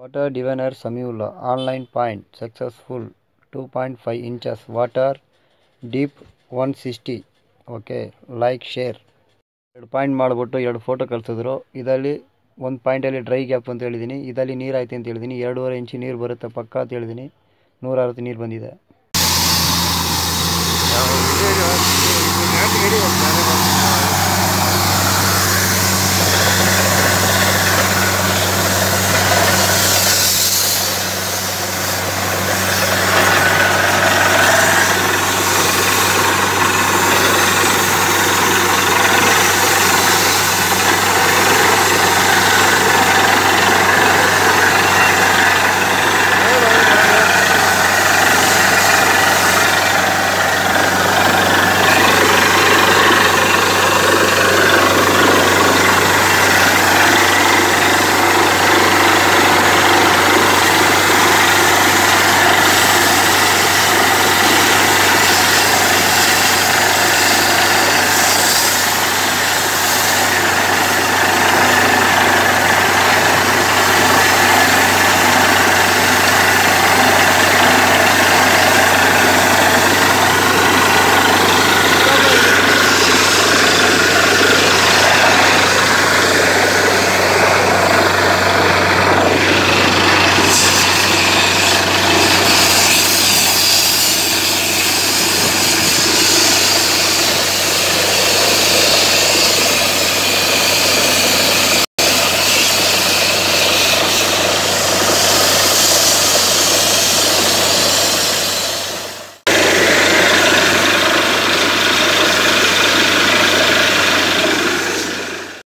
Water diviner Samiulla online point successful two point five inches water deep one sixty okay like share ಎರಡು point ಮಾಡಿಬಿಟ್ಟು ಎರಡು photo ಕಳಿಸಿದ್ರು. ಇದರಲ್ಲಿ ಒಂದು ಪಾಯಿಂಟಲ್ಲಿ dry gap ಅಂತ ಹೇಳಿದ್ದೀನಿ ಇದರಲ್ಲಿ ನೀರು ಆಯ್ತು ಅಂತ ಹೇಳಿದ್ದೀನಿ ಎರಡೂವರೆ ಇಂಚು ನೀರು ಬರುತ್ತೆ ಪಕ್ಕ ಅಂತ ಹೇಳಿದ್ದೀನಿ ನೂರಾರತ್ತು ನೀರು ಬಂದಿದೆ.